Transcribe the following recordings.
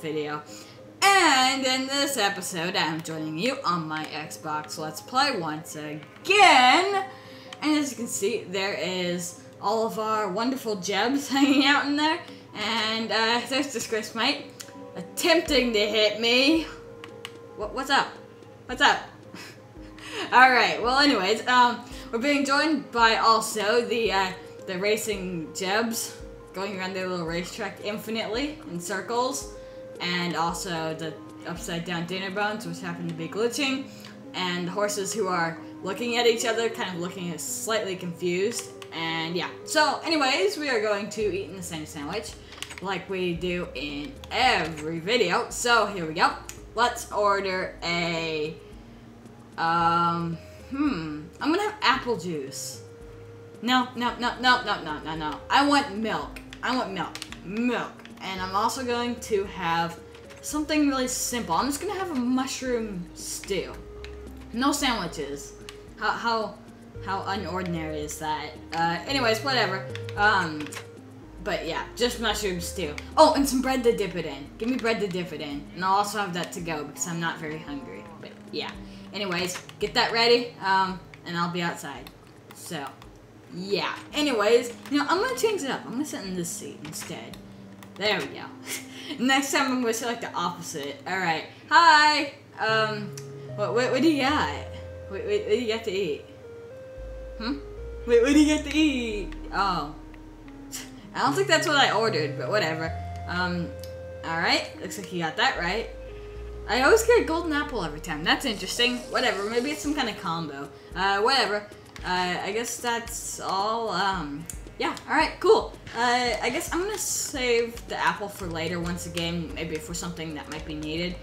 video. And in this episode, I'm joining you on my Xbox Let's Play once again. And as you can see, there is all of our wonderful Jebs hanging out in there. And uh, there's Disgrace Mate attempting to hit me. What, what's up? What's up? Alright, well anyways, um, we're being joined by also the, uh, the racing Jebs going around their little racetrack infinitely in circles, and also the upside down Dinnerbones, which happen to be glitching, and horses who are looking at each other, kind of looking slightly confused. And yeah, so anyways, we are going to eat in the same sandwich like we do in every video. So here we go. Let's order a, um, hmm, I'm gonna have apple juice. No, no, no, no, no, no, no, no. I want milk. I want milk. Milk. And I'm also going to have something really simple. I'm just going to have a mushroom stew. No sandwiches. How, how, how unordinary is that? Uh, anyways, whatever. Um, but yeah, just mushroom stew. Oh, and some bread to dip it in. Give me bread to dip it in. And I'll also have that to go because I'm not very hungry. But yeah. Anyways, get that ready. Um, and I'll be outside. So yeah. Anyways, you know, I'm gonna change it up. I'm gonna sit in this seat instead. There we go. Next time I'm gonna sit like the opposite. Alright. Hi! Um, what, what, what do you got? What, what, what do you got to eat? Hmm? Wait, what do you got to eat? Oh. I don't think that's what I ordered, but whatever. Um, alright. Looks like you got that right. I always get a golden apple every time. That's interesting. Whatever. Maybe it's some kind of combo. Uh, whatever. Uh, I guess that's all. Um, yeah, alright, cool. Uh, I guess I'm gonna save the apple for later once again, maybe for something that might be needed.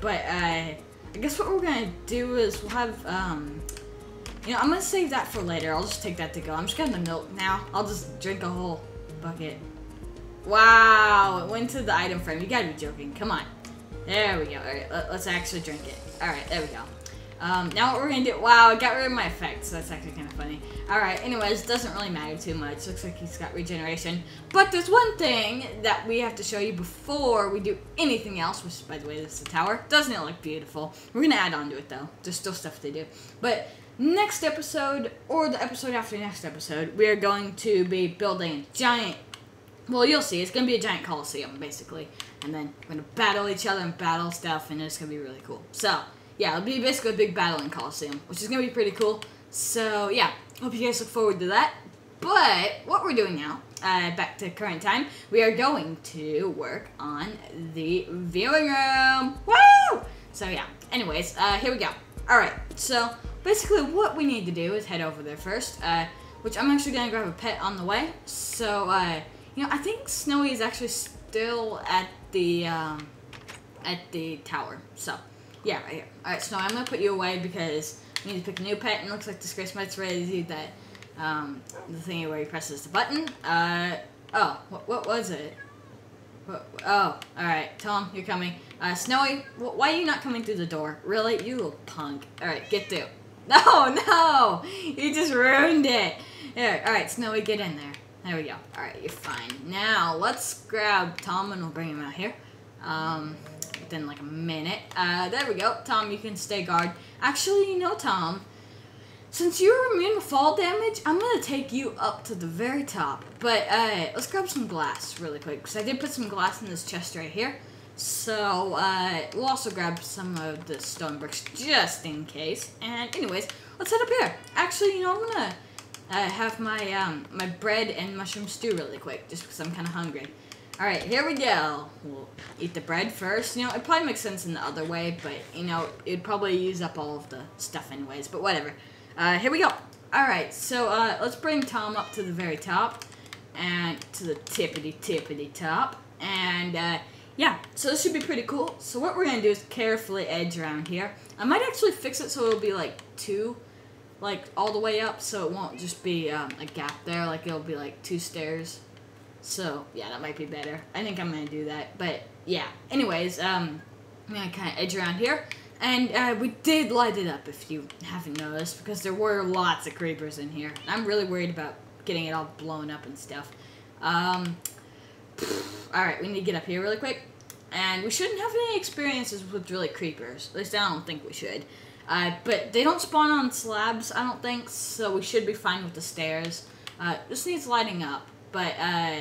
But, uh, I guess what we're gonna do is we'll have, um, you know, I'm gonna save that for later. I'll just take that to go. I'm just getting the milk now. I'll just drink a whole bucket. Wow, it went to the item frame. You gotta be joking. Come on. There we go. Alright, let, us actually drink it. Alright, there we go. Um, now what we're gonna do, wow, I got rid of my effects, so that's actually kind of funny. Alright, anyways, doesn't really matter too much. Looks like he's got regeneration. But there's one thing that we have to show you before we do anything else, which, by the way, this is the tower. Doesn't it look beautiful? We're gonna add on to it, though. There's still stuff to do. But next episode, or the episode after next episode, we are going to be building a giant well, you'll see. It's to be a giant coliseum, basically. And then we're to battle each other and battle stuff, and it's to be really cool. So, yeah, it'll be basically a big battle in Coliseum, which is going to be pretty cool. So, yeah, hope you guys look forward to that. But what we're doing now, uh, back to current time, we are going to work on the viewing room. Woo! So, yeah, anyways, uh, here we go. Alright, so basically what we need to do is head over there first, uh, which I'm actually going to grab a pet on the way. So, uh, you know, I think Snowy is actually still at the, um, at the tower. So, yeah, right here. Alright, so I'm gonna put you away because we need to pick a new pet, and it looks like Disgrace Mite's ready to do that, um, the thingy where he presses the button. Uh, oh, what, what was it? What, oh, alright, Tom, you're coming. Uh, Snowy, why are you not coming through the door? Really? You little punk. Alright, get through. No, no! You just ruined it! Yeah, alright, Snowy, get in there. There we go. Alright, you're fine. Now, let's grab Tom and we'll bring him out here. Um, within like a minute. Uh, there we go. Tom, you can stay guard. Actually, you know, Tom, since you're immune to fall damage, I'm going to take you up to the very top. But uh, let's grab some glass really quick, because I did put some glass in this chest right here. So uh, we'll also grab some of the stone bricks just in case. And anyways, let's head up here. Actually, you know, I'm going to uh, have my, um, my bread and mushroom stew really quick, just because I'm kind of hungry. Alright, here we go. We'll eat the bread first. You know, it probably makes sense in the other way, but, you know, it'd probably use up all of the stuff anyways, but whatever. Uh, here we go. Alright, so, uh, let's bring Tom up to the very top, and to the tippity-tippity top, and, uh, yeah, so this should be pretty cool. So what we're going to do is carefully edge around here. I might actually fix it so it'll be, like, two, like, all the way up, so it won't just be, um, a gap there, like, it'll be, like, two stairs so, yeah, that might be better. I think I'm to do that. But, yeah. Anyways, um, I'm to kind of edge around here. And uh, we did light it up, if you haven't noticed, because there were lots of creepers in here. I'm really worried about getting it all blown up and stuff. Um, Alright, we need to get up here really quick. And we shouldn't have any experiences with really creepers. At least I don't think we should. Uh, but they don't spawn on slabs, I don't think, so we should be fine with the stairs. Uh, this needs lighting up. But uh,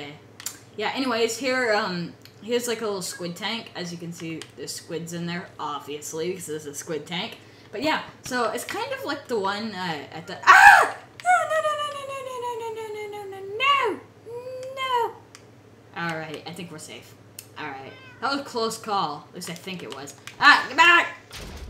yeah. Anyways, here um, here's like a little squid tank. As you can see, there's squids in there, obviously, because this is a squid tank. But yeah, so it's kind of like the one uh, at the ah. Alright, I think we're safe. Alright. That was a close call. At least I think it was. Ah! Get back!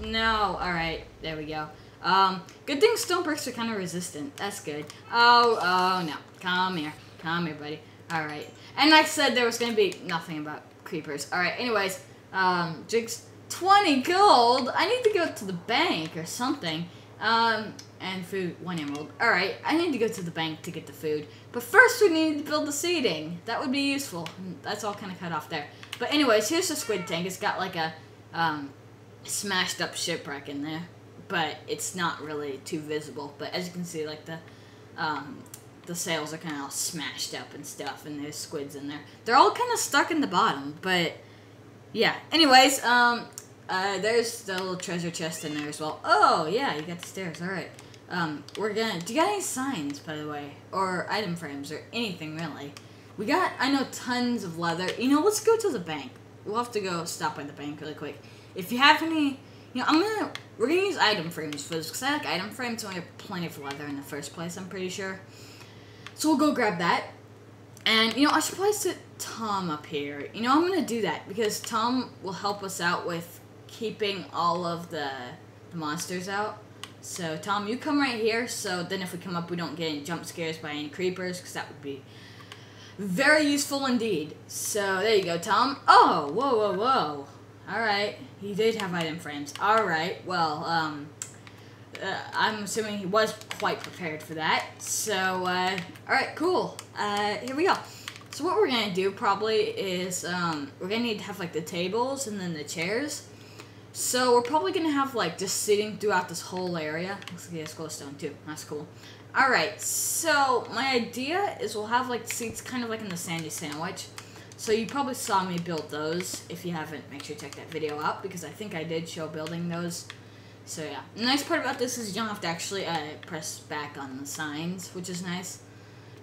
No. Alright. There we go. Um, good thing stone bricks are kind of resistant. That's good. Oh, oh, no. Come here. Come here, buddy. Alright. And I said there was going to be nothing about creepers. Alright, anyways. Um, Jigs, 20 gold? I need to go to the bank or something. Um, and food, one emerald. Alright, I need to go to the bank to get the food. But first we need to build the seating. That would be useful. That's all kind of cut off there. But anyways, here's the squid tank. It's got like a um, smashed up shipwreck in there. But it's not really too visible. But as you can see, like the um, the sails are kind of all smashed up and stuff. And there's squids in there. They're all kind of stuck in the bottom. But yeah. Anyways, um, uh, there's the little treasure chest in there as well. Oh, yeah, you got the stairs. All right. Um, we're gonna. Do you got any signs, by the way, or item frames, or anything really? We got. I know tons of leather. You know, let's go to the bank. We'll have to go stop by the bank really quick. If you have any, you know, I'm gonna. We're gonna use item frames for this because I like item frames. And we have plenty of leather in the first place. I'm pretty sure. So we'll go grab that. And you know, I should probably sit Tom up here. You know, I'm gonna do that because Tom will help us out with keeping all of the, the monsters out. So, Tom, you come right here, so then if we come up, we don't get any jump scares by any creepers, because that would be very useful indeed. So, there you go, Tom. Oh, whoa, whoa, whoa. Alright, he did have item frames. Alright, well, um, uh, I'm assuming he was quite prepared for that. So, uh, alright, cool. Uh, here we go. So what we're going to do probably is, um, we're going to need to have, like, the tables and then the chairs. So we're probably going to have, like, just sitting throughout this whole area. Looks like he a glowstone, too. That's cool. Alright, so my idea is we'll have, like, seats kind of like in the sandy sandwich. So you probably saw me build those. If you haven't, make sure you check that video out, because I think I did show building those. So yeah. The nice part about this is you don't have to actually uh, press back on the signs, which is nice.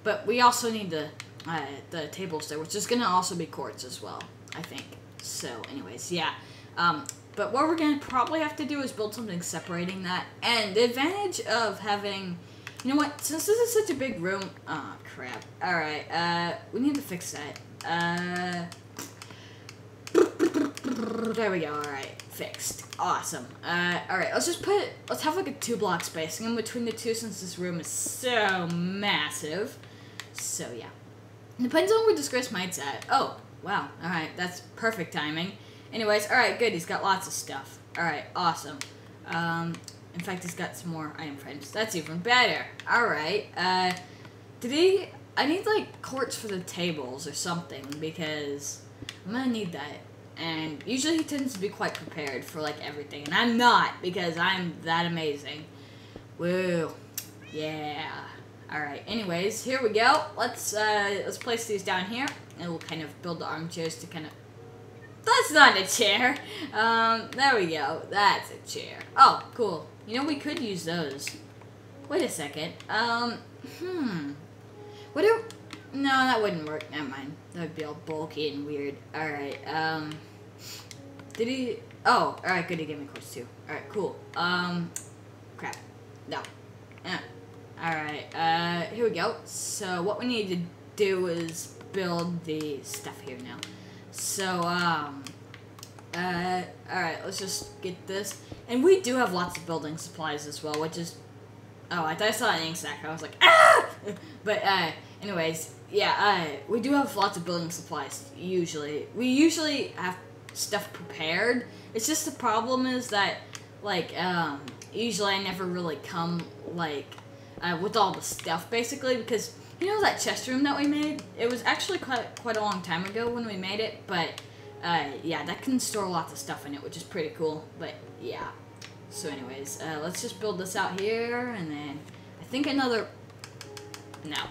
But we also need the, uh, the tables there, which is going to also be quartz as well, I think. So anyways, yeah. Um, but what we're going to probably have to do is build something separating that. And the advantage of having... You know what? Since this is such a big room... Oh, crap. Alright, uh, we need to fix that. Uh... There we go, alright. Fixed. Awesome. Uh, alright, let's just put... Let's have like a two block spacing in between the two since this room is so massive. So, yeah. Depends on where Disgrace Might's at. Oh, wow. Alright, that's perfect timing. Anyways, alright, good. He's got lots of stuff. Alright, awesome. Um, in fact, he's got some more item frames. That's even better. Alright, uh, did he... I need, like, quartz for the tables or something, because I'm gonna need that. And usually he tends to be quite prepared for, like, everything. And I'm not, because I'm that amazing. Woo. Yeah. Alright, anyways, here we go. Let's, uh, let's place these down here. And we'll kind of build the armchairs to kind of that's not a chair. Um, there we go. That's a chair. Oh, cool. You know, we could use those. Wait a second. Um, hmm. What do... No, that wouldn't work. Never mind. That would be all bulky and weird. Alright, um... Did he... Oh, alright, good. He gave me quartz too. Alright, cool. Um, crap. No. Eh. Alright, uh, here we go. So, what we need to do is build the stuff here now. So, um, uh, alright, let's just get this. And we do have lots of building supplies as well, which is, oh, I thought I saw an ink sac. I was like, ah! but, uh, anyways, yeah, uh, we do have lots of building supplies, usually. We usually have stuff prepared. It's just the problem is that, like, um, usually I never really come, like, uh, with all the stuff, basically, because you know that chest room that we made? It was actually quite quite a long time ago when we made it, but uh, yeah, that can store lots of stuff in it, which is pretty cool. But yeah. So anyways, uh, let's just build this out here, and then I think another. No.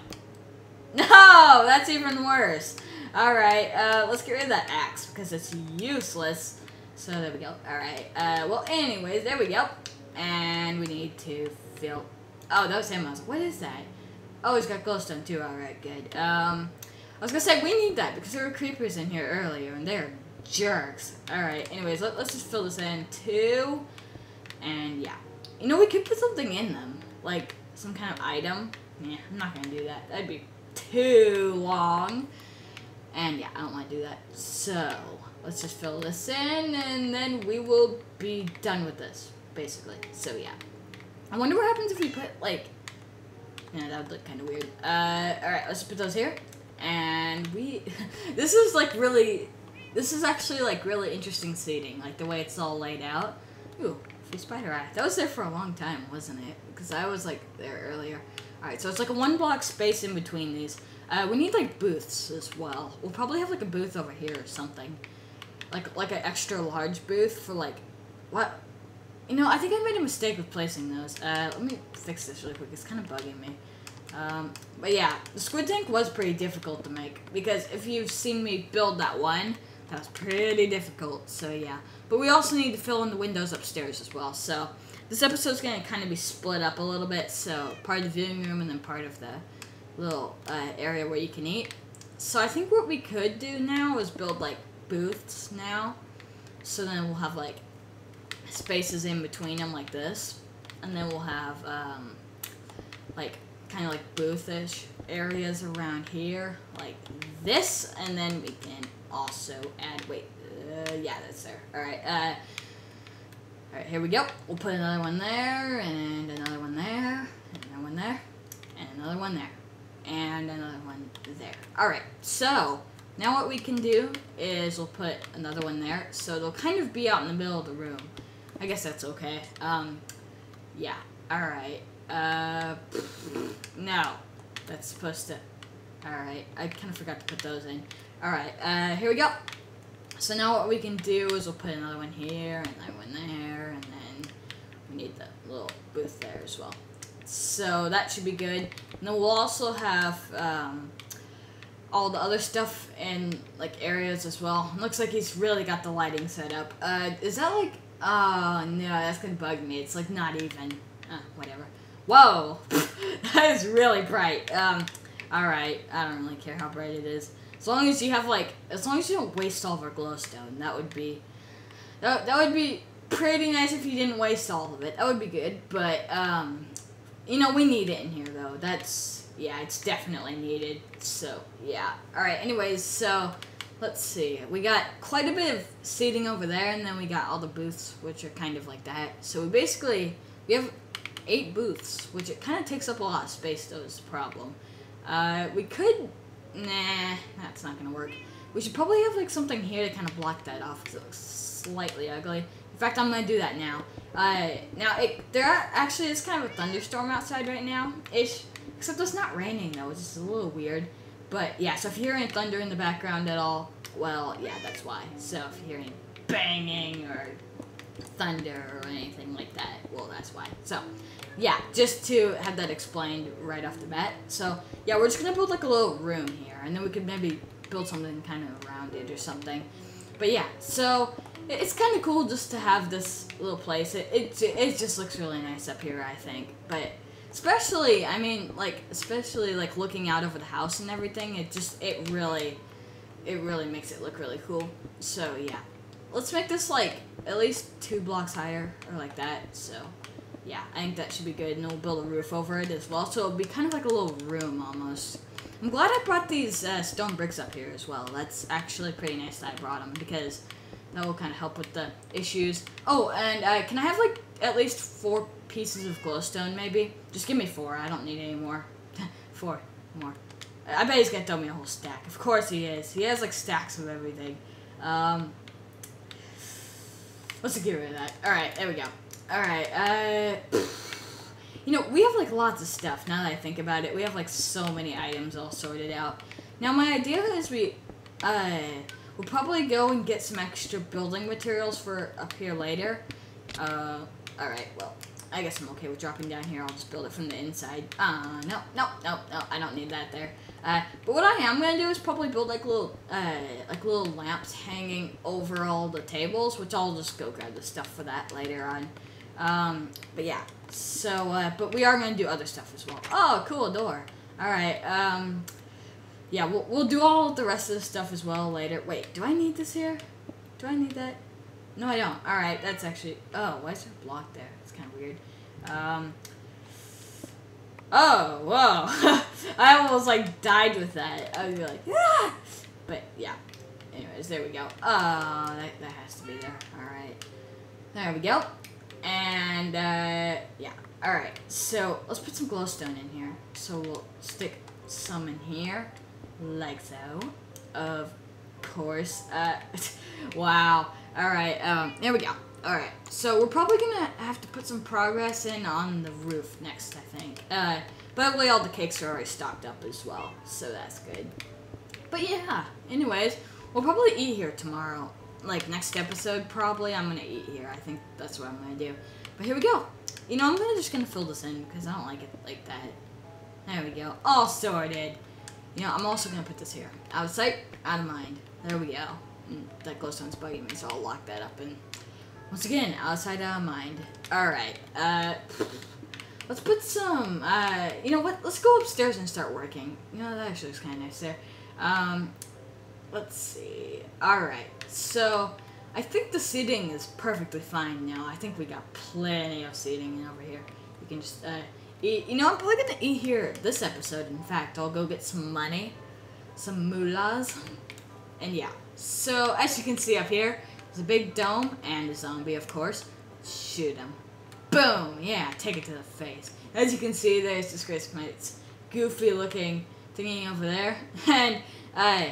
No, that's even worse. Alright, uh, let's get rid of that axe because it's useless. So there we go. Alright, uh, well, anyways, there we go. And we need to fill... Oh, that was him. I was what is that? Oh, he's got glowstone too. Alright, good. Um, I was gonna say, we need that because there were creepers in here earlier and they're jerks. Alright, anyways, let, let's just fill this in too. And yeah. You know, we could put something in them. Like, some kind of item. Yeah, I'm not gonna do that. That'd be too long. And yeah, I don't want to do that. So, let's just fill this in, and then we will be done with this, basically. So yeah. I wonder what happens if we put, like... Yeah, that would look kind of weird. Uh, alright, let's put those here. And we... this is, like, really... This is actually, like, really interesting seating. Like, the way it's all laid out. Ooh, free spider eye. That was there for a long time, wasn't it? Because I was, like, there earlier. Alright, so it's like a one block space in between these. Uh, we need like booths as well. We'll probably have like a booth over here or something. Like like an extra large booth for like what? You know, I think I made a mistake with placing those. Uh, let me fix this really quick. It's kind of bugging me. Um, but yeah, the squid tank was pretty difficult to make because if you've seen me build that one, that was pretty difficult. So yeah, but we also need to fill in the windows upstairs as well. So this episode's going to kind of be split up a little bit, so part of the viewing room and then part of the little uh, area where you can eat. So I think what we could do now is build, like, booths now. So then we'll have, like, spaces in between them like this. And then we'll have, um, like, kind of like boothish areas around here, like this. And then we can also add, wait, uh, yeah, that's there. All right, uh, Alright, here we go. We'll put another one there, and another one there, and another one there, and another one there, and another one there. Alright, so, now what we can do is we'll put another one there, so they'll kind of be out in the middle of the room. I guess that's okay. Um, yeah, alright. Uh, no, that's supposed to, alright, I kind of forgot to put those in. Alright, uh, here we go. So now what we can do is we'll put another one here, and another one there, and then we need that little booth there as well. So that should be good. And then we'll also have um, all the other stuff in like areas as well. Looks like he's really got the lighting set up. Uh, is that like, oh no, that's gonna bug me. It's like not even, uh, whatever. Whoa, that is really bright. Um, all right, I don't really care how bright it is. As long as you have like, as long as you don't waste all of our glowstone, that would be, that, that would be pretty nice if you didn't waste all of it. That would be good, but, um, you know, we need it in here though. That's, yeah, it's definitely needed. So, yeah. Alright, anyways, so, let's see. We got quite a bit of seating over there, and then we got all the booths, which are kind of like that. So, we basically, we have eight booths, which it kind of takes up a lot of space, though, is the problem. Uh, we could that's not gonna work. We should probably have like something here to kind of block that off because it looks slightly ugly. In fact, I'm gonna do that now. Uh, now it there are, actually is kind of a thunderstorm outside right now, ish. Except it's not raining though, it's just a little weird. But yeah, so if you're hearing thunder in the background at all, well, yeah, that's why. So if you're hearing banging or thunder or anything like that, well, that's why. So yeah, just to have that explained right off the bat. So, yeah, we're just to build like a little room here, and then we could maybe build something kind of around it or something. But yeah, so it's kind of cool just to have this little place. It, it, it just looks really nice up here, I think. But especially, I mean, like, especially like looking out over the house and everything, it just, it really, it really makes it look really cool. So yeah, let's make this like at least two blocks higher or like that. So yeah, I think that should be good, and we'll build a roof over it as well, so it'll be kind of like a little room almost. I'm glad I brought these uh, stone bricks up here as well. That's actually pretty nice that I brought them, because that will kind of help with the issues. Oh, and uh, can I have, like, at least four pieces of glowstone, maybe? Just give me four. I don't need any more. four more. I bet he's to throw me a whole stack. Of course he is. He has, like, stacks of everything. Um, let's get rid of that. Alright, there we go. Alright, uh... You know, we have, like, lots of stuff, now that I think about it. We have, like, so many items all sorted out. Now, my idea is we, uh... We'll probably go and get some extra building materials for up here later. Uh, alright, well, I guess I'm okay with dropping down here. I'll just build it from the inside. Uh, no, no, no, no, I don't need that there. Uh, but what I am gonna do is probably build like little, uh, like little lamps hanging over all the tables, which I'll just go grab the stuff for that later on. Um, but yeah, so, uh, but we are gonna do other stuff as well. Oh, cool, door. Alright, um, yeah, we'll, we'll do all the rest of the stuff as well later. Wait, do I need this here? Do I need that? No, I don't. Alright, that's actually, oh, why is there a block there? It's kind of weird. Um, oh, whoa. I almost, like, died with that. I would be like, ah! But, yeah. Anyways, there we go. Oh, that, that has to be there. Alright. There we go. And, uh, yeah. Alright, so let's put some glowstone in here. So we'll stick some in here, like so. Of course. Uh, wow. Alright, um, there we go. Alright, so we're probably gonna have to put some progress in on the roof next, I think. Uh, by the way all the cakes are already stocked up as well, so that's good. But yeah, anyways, we'll probably eat here tomorrow. Like, next episode, probably, I'm gonna eat here. I think that's what I'm gonna do. But here we go. You know, I'm gonna just gonna fill this in because I don't like it like that. There we go. All sorted. You know, I'm also gonna put this here. Out of sight, out of mind. There we go. And that glowstone's bugging me, so I'll lock that up. And once again, outside, out of mind. All right. Uh, let's put some. Uh, you know what? Let's go upstairs and start working. You know, that actually looks kind of nice there. Um, let's see. All right. So I think the seating is perfectly fine now. I think we got plenty of seating over here. You can just, uh, eat. You know, I'm probably to eat here this episode. In fact, I'll go get some money, some moolahs, and yeah. So, as you can see up here, there's a big dome and a zombie, of course. Shoot him. Boom! Yeah, take it to the face. As you can see, there's Disgrace Mate's goofy looking thingy over there. And, uh,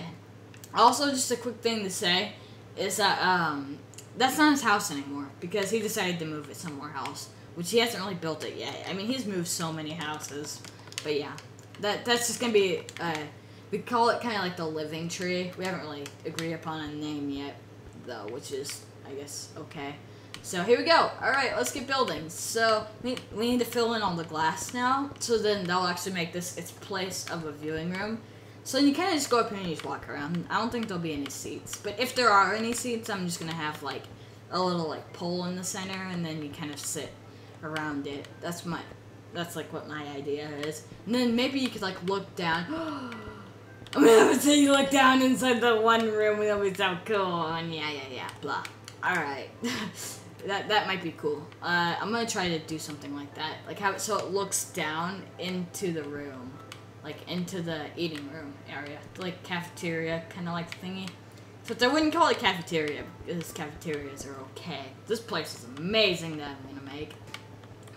also just a quick thing to say is that um, that's not his house anymore because he decided to move it somewhere else, which he hasn't really built it yet. I mean, he's moved so many houses, but yeah, that that's just gonna be. Uh, we call it kind of like the living tree. We haven't really agreed upon a name yet, though, which is I guess okay. So here we go. All right, let's get building. So we, we need to fill in all the glass now. So then that'll actually make this its place of a viewing room. So you kind of just go up here and you just walk around. I don't think there'll be any seats. But if there are any seats, I'm just going to have, like, a little, like, pole in the center, and then you kind of sit around it. That's my, that's, like, what my idea is. And then maybe you could, like, look down. I'm to have you look down inside the one room. That'll be so cool. And yeah, yeah, yeah, blah. Alright. that, that might be cool. Uh, I'm going to try to do something like that. Like, have it so it looks down into the room like into the eating room area, like cafeteria kind of like thingy. But I wouldn't call it cafeteria because cafeterias are okay. This place is amazing that I'm gonna make.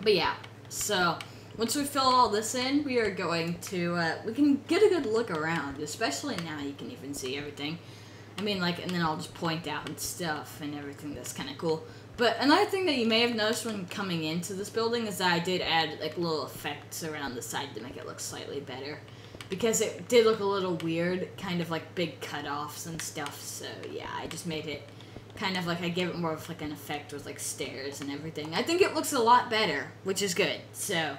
But yeah, so once we fill all this in, we are going to, uh, we can get a good look around, especially now you can even see everything. I mean, like, and then I'll just point out stuff and everything that's kind of cool. But another thing that you may have noticed when coming into this building is that I did add like little effects around the side to make it look slightly better. Because it did look a little weird, kind of like big cutoffs and stuff. So yeah, I just made it kind of like I gave it more of like an effect with like stairs and everything. I think it looks a lot better, which is good. So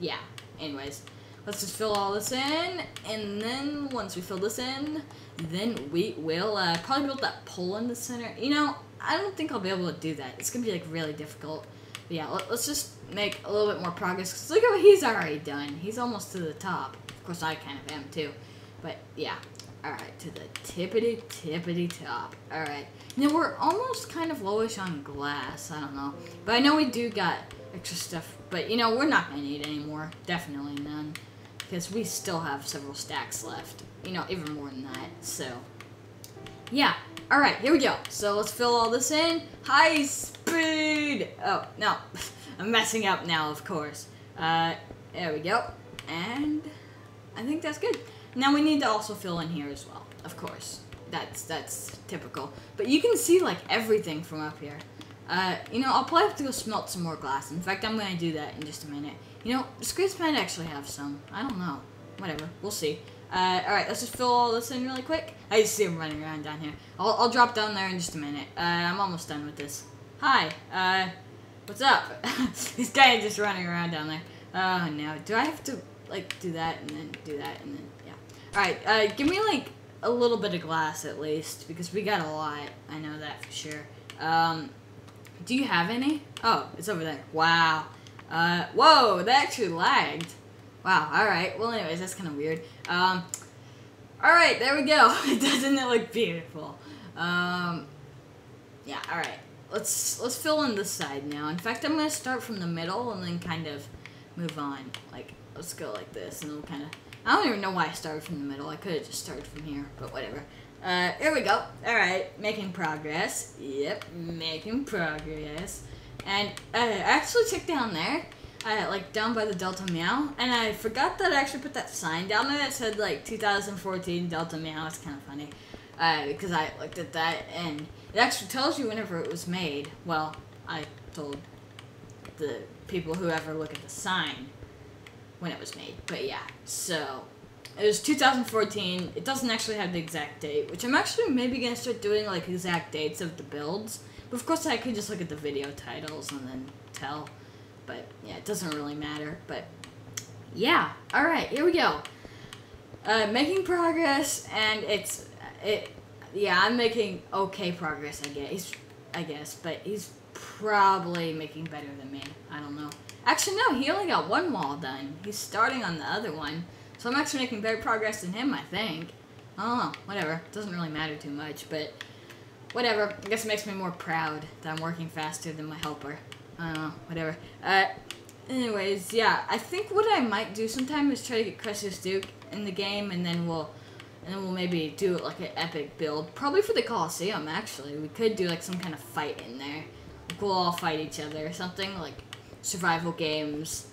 yeah, anyways. Let's just fill all this in, and then once we fill this in, then we will uh, probably build that pole in the center. You know, I don't think I'll be able to do that. It's to be, like, really difficult. But yeah, let, us just make a little bit more progress. Because look at what he's already done. He's almost to the top. Of course, I kind of am, too. But, yeah. Alright, to the tippity tippity top. Alright. Now, we're almost kind of lowish on glass. I don't know. But I know we do got extra stuff. But, you know, we're not to need any more. Definitely none. Because we still have several stacks left. You know, even more than that. So, yeah. Alright, here we go. So let's fill all this in. High speed! Oh, no. I'm messing up now, of course. Uh, there we go. And I think that's good. Now we need to also fill in here as well, of course. That's that's typical. But you can see, like, everything from up here. Uh, you know, I'll probably have to go smelt some more glass. In fact, I'm going to do that in just a minute. You know, Disgrace might actually have some. I don't know. Whatever. We'll see. Uh, alright, let's just fill all this in really quick. I just see him running around down here. I'll, I'll drop down there in just a minute. Uh, I'm almost done with this. Hi, uh, what's up? this guy is just running around down there. Oh, no. Do I have to, like, do that and then do that and then, yeah. Alright, uh, give me like a little bit of glass at least, because we got a lot. I know that for sure. Um, do you have any? Oh, it's over there. Wow. Uh, whoa, that actually lagged. Wow, alright. Well, anyways, that's kind of weird. Um, alright, there we go. Doesn't it look beautiful? Um, yeah, alright. Let's, let's fill in this side now. In fact, I'm going to start from the middle and then kind of move on. Like, let's go like this, and we'll kind of... I don't even know why I started from the middle. I could have just started from here, but whatever. Uh, here we go. Alright, making progress. Yep, making progress. And uh, actually check down there, uh, like down by the Delta Meow, and I forgot that I actually put that sign down there that said like 2014 Delta Meow. It's kind of funny, uh, because I looked at that and it actually tells you whenever it was made. Well, I told the people who ever look at the sign when it was made. But yeah, so it was 2014. It doesn't actually have the exact date, which I'm actually maybe gonna start doing like exact dates of the builds. But of course, I could just look at the video titles and then tell. But yeah, it doesn't really matter. But yeah, all right, here we go. Uh, making progress, and it's it. Yeah, I'm making okay progress. I guess. I guess, but he's probably making better than me. I don't know. Actually, no, he only got one wall done. He's starting on the other one. So I'm actually making better progress than him, I think. Oh. Whatever. Doesn't really matter too much, but whatever. I guess it makes me more proud that I'm working faster than my helper. Know. Whatever. Uh, anyways, yeah. I think what I might do sometime is try to get Crush's Duke in the game, and then we'll... And then we'll maybe do like an epic build. Probably for the Coliseum, actually. We could do like some kind of fight in there. Like we'll all fight each other or something. Like survival games.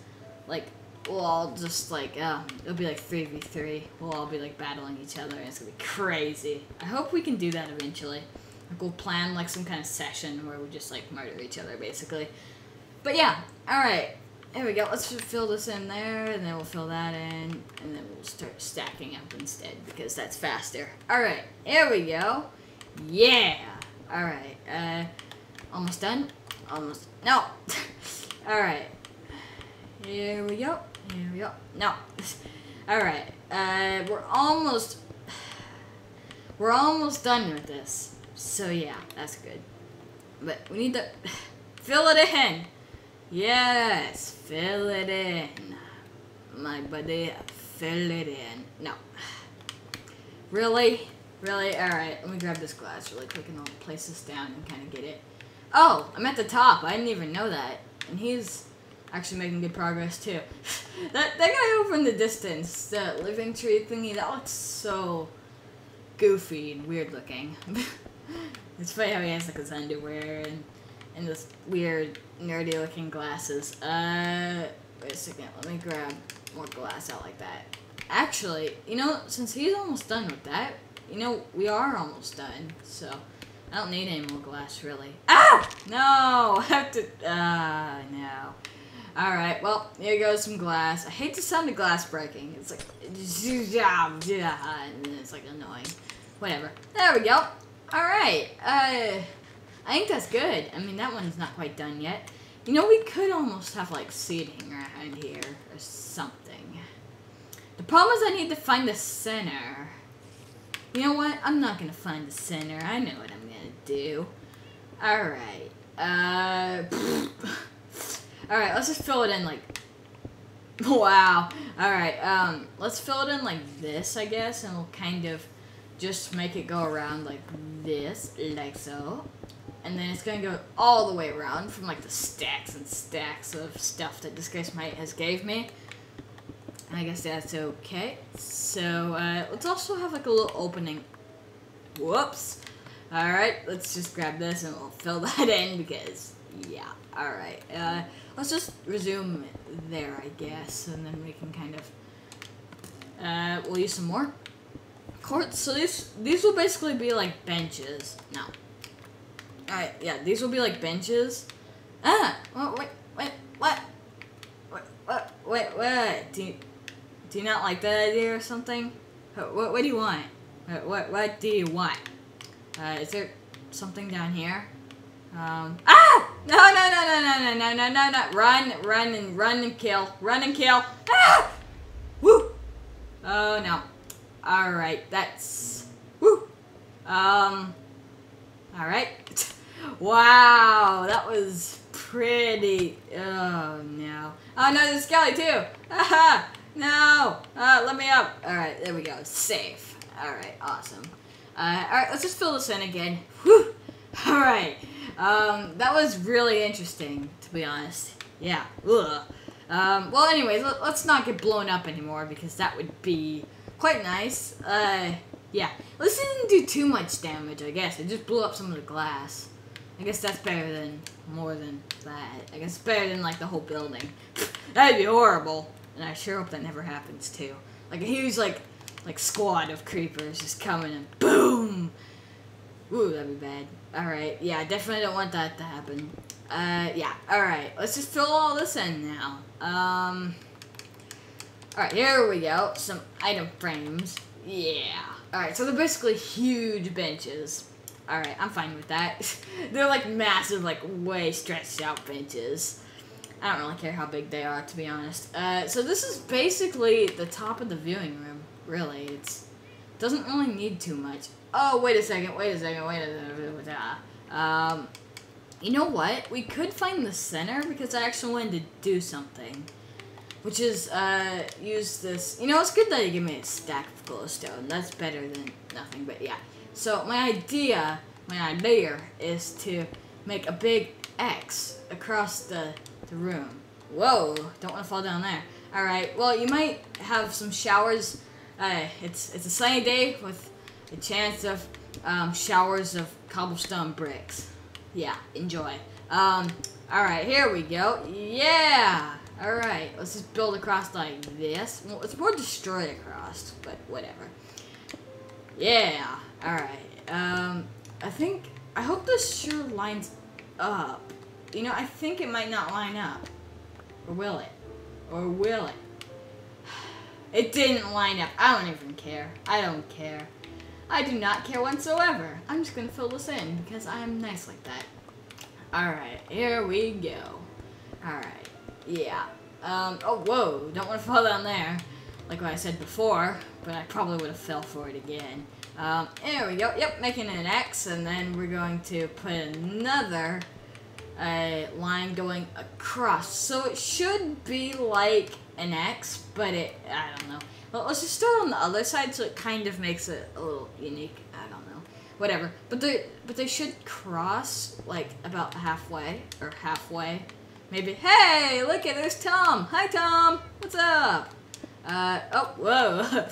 Like, we'll all just like, uh, it'll be like 3v3. We'll all be like battling each other and it's gonna be crazy. I hope we can do that eventually. Like, we'll plan like some kind of session where we just like murder each other basically. But yeah, alright. There we go. Let's fill this in there, and then we'll fill that in, and then we'll start stacking up instead because that's faster. All right, here we go. Yeah. All right. Uh, almost done. Almost. No. All right. Here we go. Here we go. No. All right. Uh, we're almost. We're almost done with this. So yeah, that's good. But we need to fill it in. Yes, fill it in. My buddy, fill it in. No. Really? Really? Alright, let me grab this glass really quick and I'll place this down and kind of get it. Oh, I'm at the top. I didn't even know that. And he's actually making good progress too. that, that guy over in the distance, the living tree thingy, that looks so goofy and weird looking. it's funny how he has like his underwear and, and this weird nerdy looking glasses. Uh, wait a second, let me grab more glass out like that. Actually, you know, since he's almost done with that, you know, we are almost done, so I don't need any more glass, really. Ah! No! I have to, ah, uh, no. Alright, well, here goes some glass. I hate the sound of glass breaking. It's like, it's like annoying. Whatever. There we go. Alright, uh, I think that's good. I mean, that one's not quite done yet. You know, we could almost have, like, seating around here or something. The problem is I need to find the center. You know what? I'm not going to find the center. I know what I'm going to do. Alright. Uh... Alright, let's just fill it in, like... Wow. Alright, um, let's fill it in like this, I guess, and we'll kind of just make it go around like this, like so and then it's gonna go all the way around from like the stacks and stacks of stuff that Disgrace Might has gave me. I guess that's okay. So uh, let's also have like a little opening. Whoops. All right, let's just grab this and we'll fill that in because yeah. All right. Uh, let's just resume there, I guess, and then we can kind of uh, we'll use some more. Quartz. So these these will basically be like benches. No, Alright, yeah, these will be like benches. Ah! Wait, wait, what? What, what, wait, what? Do you, do you not like that idea or something? What, what do you want? What, what, what do you want? Uh, is there something down here? Um, ah! No, no, no, no, no, no, no, no, no, no. Run, run, and run and kill. Run and kill. Ah! Woo! Oh, no. Alright, that's... Woo! Um... Alright. wow, that was pretty... Oh, no. Oh, no, there's Skelly, too! Aha! No! Uh, let me up. Alright, there we go. Safe. Alright, awesome. Uh, alright, let's just fill this in again. Whew! Alright. Um, that was really interesting, to be honest. Yeah. Ugh. Um, well, anyways, let, us not get blown up anymore because that would be quite nice. Uh, yeah. Let's didn't do too much damage, I guess. It just blew up some of the glass. I guess that's better than more than that. I guess better than like the whole building. That'd be horrible. And I sure hope that never happens too. Like a huge like like squad of creepers just coming and boom. Ooh, that'd be bad. Alright, yeah, I definitely don't want that to happen. Uh, yeah, alright, let's just fill all this in now. Um, alright, here we go. Some item frames. Yeah. Alright, so they're basically huge benches. Alright, I'm fine with that. they're like massive, like way stretched out benches. I don't really care how big they are, to be honest. Uh, so this is basically the top of the viewing room, really. It's doesn't really need too much. Oh, wait a second, wait a second, wait a second. Um, you know what? We could find the center because I actually wanted to do something. Which is, uh, use this. You know, it's good that you give me a stack of glowstone. That's better than nothing, but yeah. So, my idea, my idea is to make a big X across the, the room. Whoa, don't want to fall down there. Alright, well, you might have some showers. Uh, it's, it's a sunny day with a chance of um, showers of cobblestone bricks. Yeah, enjoy. Um, alright, here we go. Yeah! Alright, let's just build across like this. Well, it's more destroy across, but whatever. Yeah, alright. Um, I think, I hope this sure lines up. You know, I think it might not line up. Or will it? Or will it? It didn't line up. I don't even care. I don't care. I do not care whatsoever. I'm just gonna fill this in because I am nice like that. Alright, here we go. Alright, yeah. Um, oh, whoa, don't want to fall down there. Like what I said before, but I probably would have fell for it again. Um, there we go. Yep, making an X, and then we're going to put another uh, line going across. So it should be like an X, but it, I don't know. Well, let's just start on the other side so it kind of makes it a little unique. I don't know. Whatever. But they but they should cross like about halfway or halfway. Maybe. Hey, look at there's Tom. Hi Tom. What's up? Uh oh, whoa.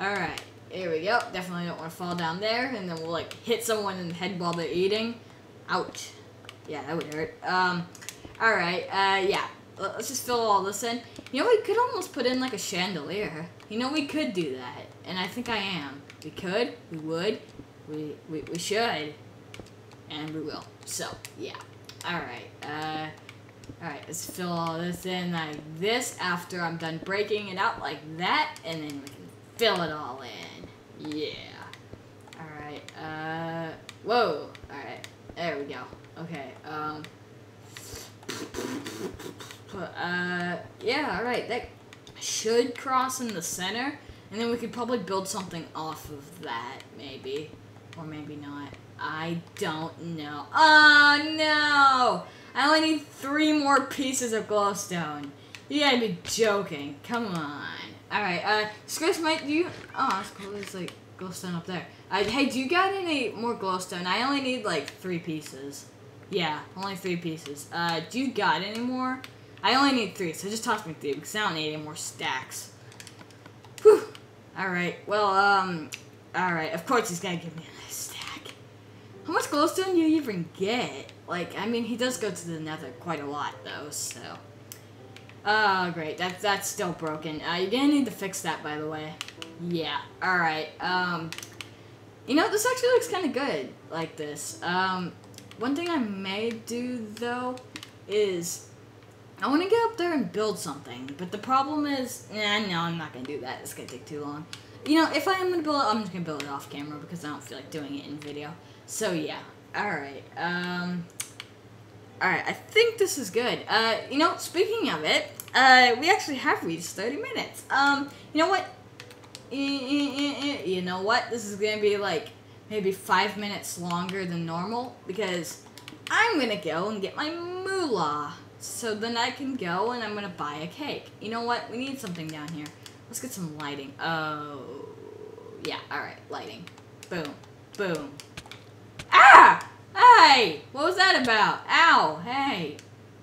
All right. Here we go. Definitely don't want to fall down there and then we'll like hit someone in the head while they're eating. Ouch. Yeah, that would hurt. Um all right. Uh yeah. Let's just fill all this in. You know, we could almost put in like a chandelier. You know, we could do that. And I think I am. We could, we would, we, we, we should, and we will. So, yeah. Alright, uh, alright, let's fill all this in like this after I'm done breaking it out like that, and then we can fill it all in. Yeah. Alright, uh, whoa. Alright, there we go. Okay, um, uh, yeah, alright, that should cross in the center, and then we could probably build something off of that, maybe. Or maybe not. I don't know. Oh, no! I only need three more pieces of glowstone. You gotta be joking. Come on. Alright, uh, Squish, might do you... Oh, that's cool. There's, like, glowstone up there. Uh, hey, do you got any more glowstone? I only need, like, three pieces. Yeah, only three pieces. Uh, do you got any more? I only need three, so just toss me three because I don't need any more stacks. Whew. Alright, well, um, alright, of course he's gonna give me. How much glowstone do you even get? Like, I mean, he does go to the nether quite a lot, though, so. Oh, great, that, that's still broken. Uh, you're gonna need to fix that, by the way. Yeah, alright, um, you know, this actually looks kind of good, like this. Um, one thing I may do, though, is I want to get up there and build something. But the problem is, nah, no, I'm not to do that. It's to take too long. You know, if I am to build it, I'm just to build it off camera because I don't feel like doing it in video. So, yeah. Alright, um... Alright, I think this is good. Uh, you know, speaking of it, uh, we actually have reached 30 minutes. Um, you know what? You know what? This is gonna be like maybe five minutes longer than normal because I'm gonna go and get my moolah. So then I can go and I'm gonna buy a cake. You know what? We need something down here. Let's get some lighting. Oh, yeah. All right, lighting. Boom, boom. Hey! What was that about? Ow! Hey!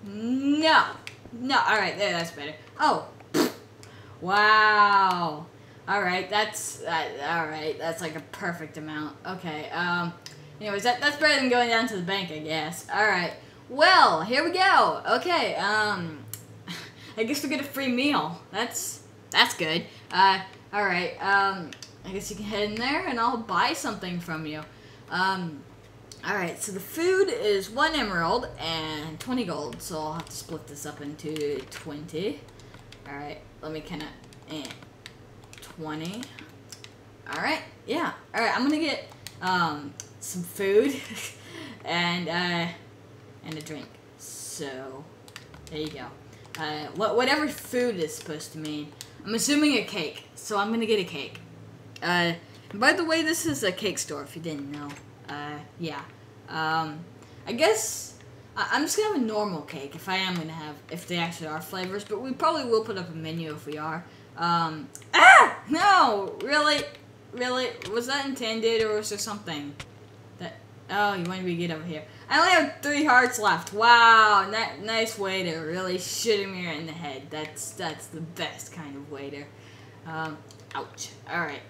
No! No, alright, there, that's better. Oh! Wow! Alright, that's, uh, alright, that's like a perfect amount. Okay, um, anyways, that, that's better than going down to the bank, I guess. Alright, well, here we go. Okay, um, I guess we get a free meal. That's, that's good. Uh, alright, um, I guess you can head in there and I'll buy something from you. Um, Alright, so the food is one emerald and 20 gold, so I'll have to split this up into 20. Alright, let me kind of, eh, 20. Alright, yeah. Alright, I'm gonna get, um, some food and, uh, and a drink. So, there you go. Uh, what, whatever food is supposed to mean. I'm assuming a cake, so I'm gonna get a cake. Uh, by the way, this is a cake store, if you didn't know. Uh, yeah. Um, I guess I- am just gonna have a normal cake if I am gonna have if they actually are flavors, but we probably will put up a menu if we are. Um, ah, no, really, really, was that intended or was there something that? Oh, you wanted me to get over here. I only have three hearts left. Wow, nice way to really shoot me right in the head. That's that's the best kind of way to. Um, ouch. All right.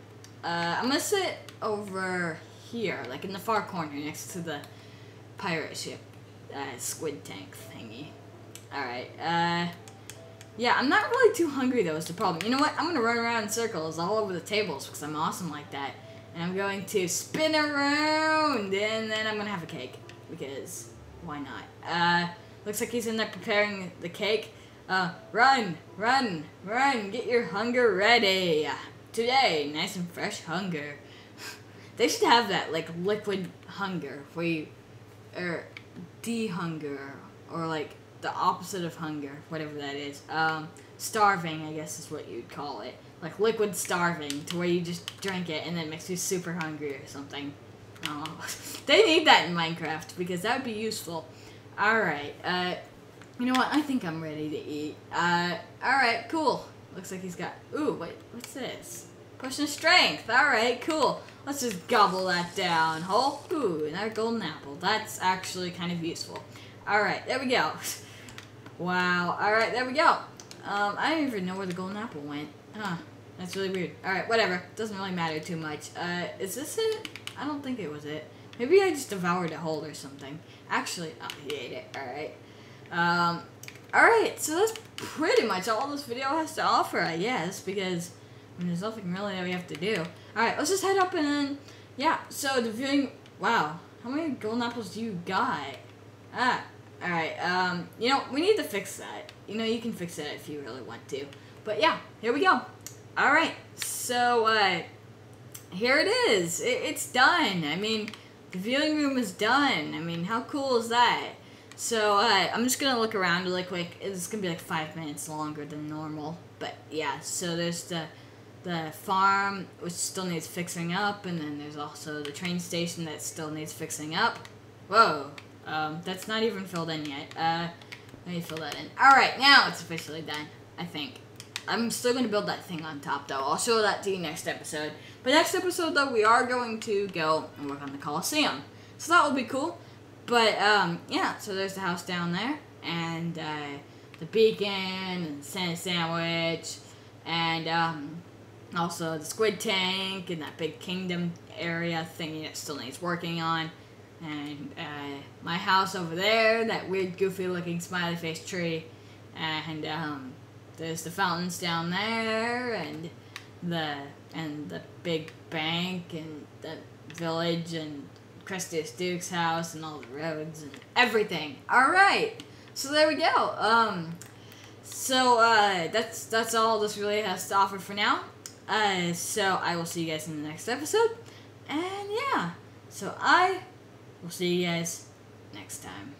Uh, I'm gonna sit over here, like in the far corner next to the pirate ship uh, squid tank thingy. Alright, uh, yeah, I'm not really too hungry though is the problem. You know what? I'm gonna run around in circles all over the tables because I'm awesome like that. And I'm going to spin around and then I'm gonna have a cake because why not? Uh, looks like he's in there preparing the cake. Uh, run, run, run, get your hunger ready. Today, nice and fresh hunger. They should have that, like liquid hunger, where you, or dehunger, or like the opposite of hunger, whatever that is. Um, starving, I guess is what you'd call it. Like liquid starving, to where you just drink it and then it makes you super hungry or something. They need that in Minecraft because that would be useful. Alright, uh, you know what? I think I'm ready to eat. Uh, alright, cool. Looks like he's got, ooh, wait, what's this? Of strength. Alright, cool. Let's just gobble that down. Whole. Ooh, another golden apple. That's actually kind of useful. Alright, there we go. Wow. Alright, there we go. Um, I don't even know where the golden apple went. Huh. That's really weird. Alright, whatever. Doesn't really matter too much. Uh, is this it? I don't think it was it. Maybe I just devoured a hole or something. Actually, oh, he ate it. Alright. Um, alright, so that's pretty much all this video has to offer, I guess, because Mean, there's nothing really that we have to do. Alright, let's just head up and then, yeah, so the viewing, wow, how many golden apples do you got? Ah, alright, um, you know, we need to fix that. You know, you can fix that if you really want to. But yeah, here we go. Alright, so, uh, here it is. It, it's done. I mean, the viewing room is done. I mean, how cool is that? So, uh, I'm just gonna look around really quick. It's gonna be like five minutes longer than normal. But, yeah, so there's the the farm, which still needs fixing up, and then there's also the train station that still needs fixing up. Whoa, um, that's not even filled in yet. Uh, let me fill that in. Alright, now it's officially done, I think. I'm still going to build that thing on top, though. I'll show that to you next episode. But next episode, though, we are going to go and work on the Coliseum. So that will be cool. But, um, yeah, so there's the house down there. And, uh, the beacon, and the Sandwich, and, um, also, the squid tank and that big kingdom area thingy that still needs working on. And uh, my house over there, that weird goofy looking smiley face tree. And um, there's the fountains down there and the and the big bank and the village and Crestius Duke's house and all the roads and everything. All right. So there we go. Um so uh that's that's all this really has to offer for now. Uh, so I will see you guys in the next episode. And yeah, so I will see you guys next time.